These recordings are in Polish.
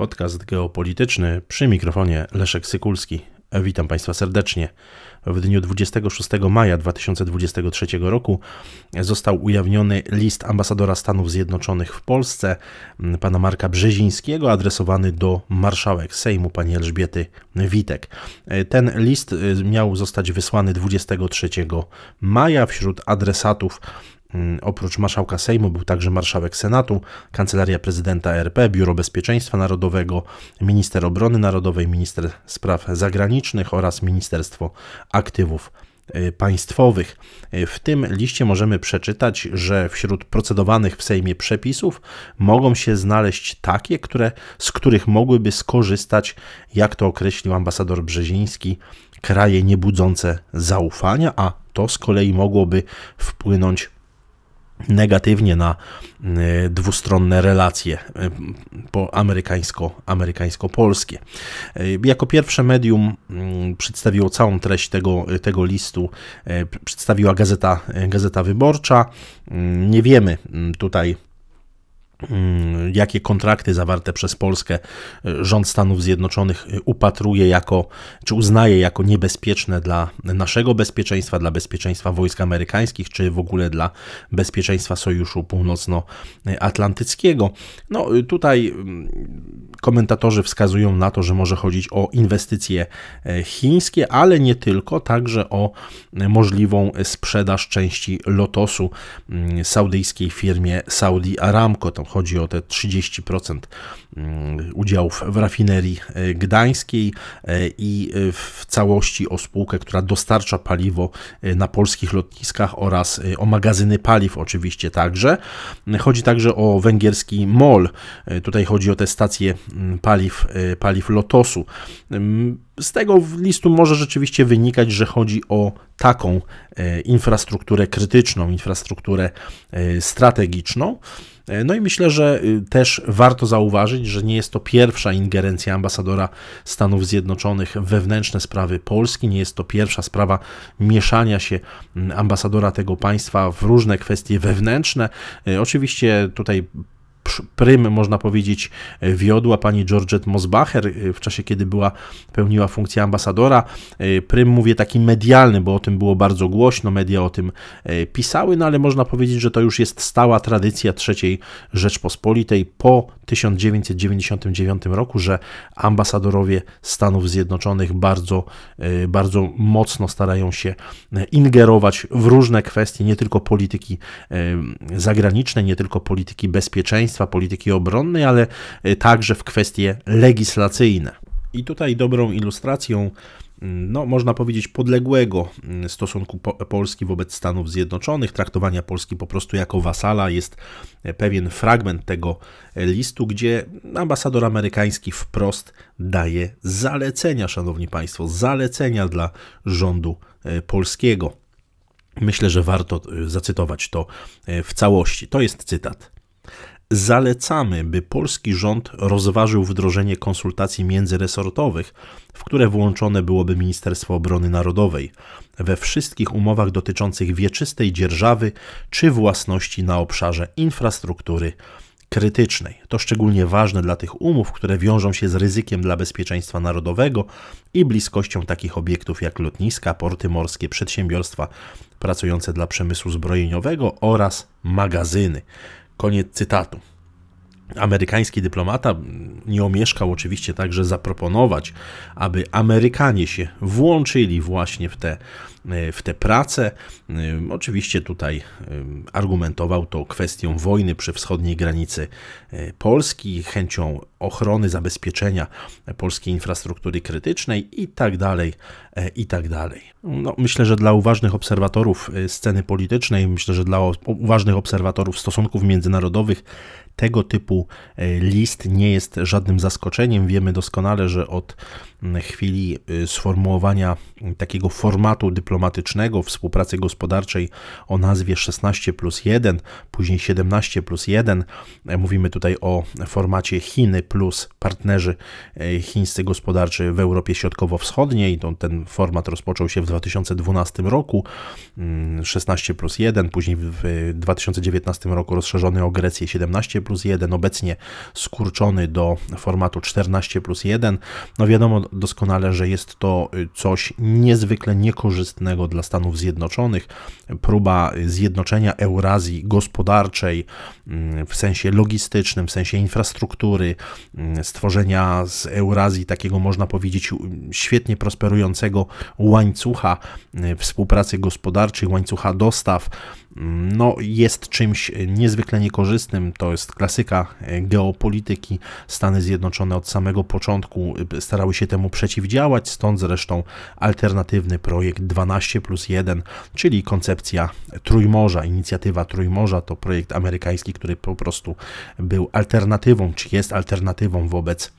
Podcast geopolityczny przy mikrofonie Leszek Sykulski. Witam Państwa serdecznie. W dniu 26 maja 2023 roku został ujawniony list ambasadora Stanów Zjednoczonych w Polsce, pana Marka Brzezińskiego, adresowany do marszałek Sejmu, pani Elżbiety Witek. Ten list miał zostać wysłany 23 maja. Wśród adresatów oprócz marszałka Sejmu był także marszałek Senatu, Kancelaria Prezydenta RP, Biuro Bezpieczeństwa Narodowego, minister obrony narodowej, minister spraw zagranicznych oraz Ministerstwo Aktywów y, Państwowych. Y, w tym liście możemy przeczytać, że wśród procedowanych w Sejmie przepisów mogą się znaleźć takie, które, z których mogłyby skorzystać, jak to określił ambasador Brzeziński, kraje niebudzące zaufania, a to z kolei mogłoby wpłynąć negatywnie na e, dwustronne relacje e, po amerykańsko, amerykańsko-polskie. E, jako pierwsze medium mm, przedstawiło całą treść tego, tego listu, przedstawiła Gazeta, Gazeta Wyborcza. Mm, nie wiemy mm, tutaj jakie kontrakty zawarte przez Polskę y, rząd Stanów Zjednoczonych y, upatruje jako, czy uznaje jako niebezpieczne dla naszego bezpieczeństwa, dla bezpieczeństwa wojsk amerykańskich, czy w ogóle dla bezpieczeństwa Sojuszu Północnoatlantyckiego. No y, tutaj mm, komentatorzy wskazują na to, że może chodzić o inwestycje chińskie, ale nie tylko, także o możliwą sprzedaż części Lotosu mm, saudyjskiej firmie Saudi Aramco. To chodzi o te 30% mm, udziałów w rafinerii e, gdańskiej e, i e, w całości o spółkę, która dostarcza paliwo na polskich lotniskach oraz o magazyny paliw oczywiście także. Chodzi także o węgierski MOL. Tutaj chodzi o te stacje mm, paliw, paliw Lotosu. Z tego listu może rzeczywiście wynikać, że chodzi o taką infrastrukturę krytyczną, infrastrukturę strategiczną. No i myślę, że y, też warto zauważyć, że nie jest to pierwsza ingerencja ambasadora Stanów Zjednoczonych w wewnętrzne sprawy Polski, nie jest to pierwsza sprawa mieszania się mm, ambasadora tego państwa w różne kwestie wewnętrzne. E, oczywiście tutaj prym, można powiedzieć, wiodła pani Georgette Mosbacher y, w czasie, kiedy była, pełniła funkcję ambasadora. Y, prym mówię taki medialny, bo o tym było bardzo głośno, media o tym y, pisały, no ale można powiedzieć, że to już jest stała tradycja III Rzeczpospolitej po 1999 roku, że ambasadorowie Stanów Zjednoczonych bardzo, bardzo mocno starają się ingerować w różne kwestie, nie tylko polityki zagranicznej, nie tylko polityki bezpieczeństwa, polityki obronnej, ale y, także w kwestie legislacyjne. I tutaj dobrą ilustracją, mm, no, można powiedzieć, podległego mm, stosunku po Polski wobec Stanów Zjednoczonych, traktowania Polski po prostu jako wasala, jest e, pewien fragment tego e, listu, gdzie ambasador amerykański wprost daje zalecenia, szanowni państwo, zalecenia dla rządu e, polskiego. Myślę, że warto zacytować to w całości. To jest cytat. Zalecamy, by polski rząd rozważył wdrożenie konsultacji międzyresortowych, w które włączone byłoby Ministerstwo Obrony Narodowej we wszystkich umowach dotyczących wieczystej dzierżawy czy własności na obszarze infrastruktury krytycznej. To szczególnie ważne dla tych umów, które wiążą się z ryzykiem dla bezpieczeństwa narodowego i bliskością takich obiektów jak lotniska, porty morskie, przedsiębiorstwa pracujące dla przemysłu zbrojeniowego oraz magazyny. Koniec cytatu. Amerykański dyplomata nie omieszkał oczywiście także zaproponować, aby Amerykanie się włączyli właśnie w te, w te prace. Oczywiście tutaj e, argumentował to kwestią wojny przy wschodniej granicy e, Polski, chęcią ochrony, zabezpieczenia polskiej infrastruktury krytycznej i tak dalej, e, i tak dalej. No, myślę, że dla uważnych obserwatorów sceny politycznej, myślę, że dla uważnych obserwatorów stosunków międzynarodowych tego typu e, list nie jest żadnym zaskoczeniem. Wiemy doskonale, że od chwili sformułowania takiego formatu dyplomatycznego współpracy gospodarczej o nazwie 16 plus 1, później 17 plus 1. Mówimy tutaj o formacie Chiny plus partnerzy chińscy gospodarczy w Europie Środkowo-Wschodniej. Ten format rozpoczął się w 2012 roku, 16 plus 1, później w 2019 roku rozszerzony o Grecję 17 plus 1, obecnie skurczony do formatu 14 plus 1. No wiadomo doskonale, że jest to coś niezwykle niekorzystnego dla Stanów Zjednoczonych. Próba zjednoczenia Eurazji gospodarczej mm, w sensie logistycznym, w sensie infrastruktury, mm, stworzenia z Eurazji takiego można powiedzieć świetnie prosperującego łańcucha y, współpracy gospodarczej, łańcucha dostaw, no, jest czymś niezwykle niekorzystnym. To jest klasyka geopolityki. Stany Zjednoczone od samego początku starały się temu przeciwdziałać, stąd zresztą alternatywny projekt 12 plus 1, czyli koncepcja Trójmorza, inicjatywa Trójmorza. To projekt amerykański, który po prostu był alternatywą, czy jest alternatywą wobec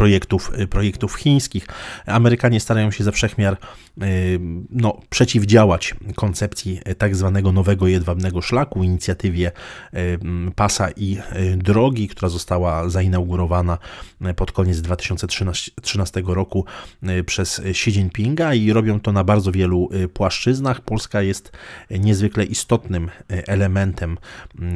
projektów, y, projektów chińskich. Amerykanie starają się ze wszechmiar y, no, przeciwdziałać koncepcji tak zwanego nowego jedwabnego szlaku, inicjatywie y, pasa i drogi, która została zainaugurowana pod koniec 2013 roku przez Xi Jinpinga i robią to na bardzo wielu płaszczyznach. Polska jest niezwykle istotnym elementem,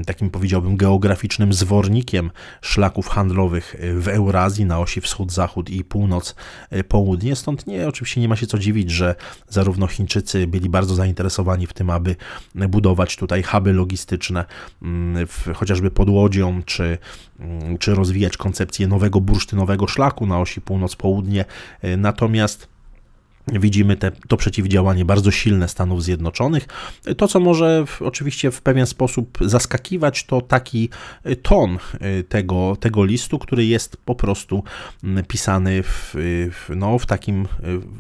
takim powiedziałbym geograficznym zwornikiem szlaków handlowych w Eurazji na osi wschód-zachód i północ-południe. Stąd nie, oczywiście nie ma się co dziwić, że zarówno Chińczycy byli bardzo zainteresowani w tym, aby budować tutaj huby logistyczne, mm, chociażby pod Łodzią, czy, mm, czy rozwijać koncepcję nowego bursztynowego szlaku na osi północ-południe. Natomiast Widzimy te, to przeciwdziałanie bardzo silne Stanów Zjednoczonych. To, co może w, oczywiście w pewien sposób zaskakiwać, to taki y, ton y, tego, tego listu, który jest po prostu mm, pisany w, w no, w takim, y,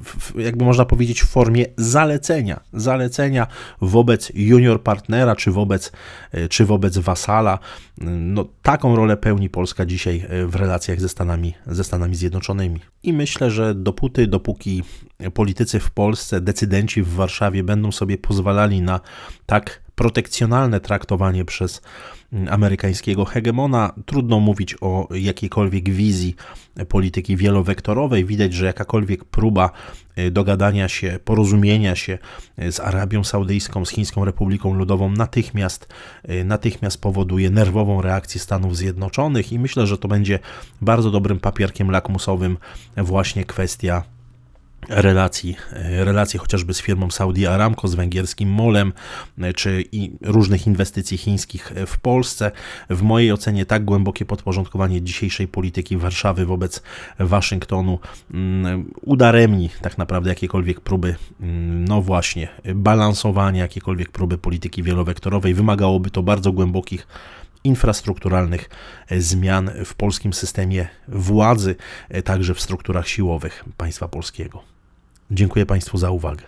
w, jakby można powiedzieć, w formie zalecenia. Zalecenia wobec junior partnera, czy wobec, czy wobec wasala. No, taką rolę pełni Polska dzisiaj w relacjach ze Stanami, ze Stanami Zjednoczonymi. I myślę, że dopóty, dopóki politycy w Polsce, decydenci w Warszawie będą sobie pozwalali na tak protekcjonalne traktowanie przez mm, amerykańskiego hegemona. Trudno mówić o jakiejkolwiek wizji polityki wielowektorowej. Widać, że jakakolwiek próba y, dogadania się, porozumienia się y, z Arabią Saudyjską, z Chińską Republiką Ludową natychmiast, y, natychmiast powoduje nerwową reakcję Stanów Zjednoczonych i myślę, że to będzie bardzo dobrym papierkiem lakmusowym właśnie kwestia relacji, relacji chociażby z firmą Saudi Aramco, z węgierskim MOLem, czy i różnych inwestycji chińskich w Polsce. W mojej ocenie tak głębokie podporządkowanie dzisiejszej polityki Warszawy wobec Waszyngtonu mm, udaremni tak naprawdę jakiekolwiek próby, mm, no właśnie, balansowania, jakiekolwiek próby polityki wielowektorowej. Wymagałoby to bardzo głębokich infrastrukturalnych zmian w polskim systemie władzy, także w strukturach siłowych państwa polskiego. Dziękuję Państwu za uwagę.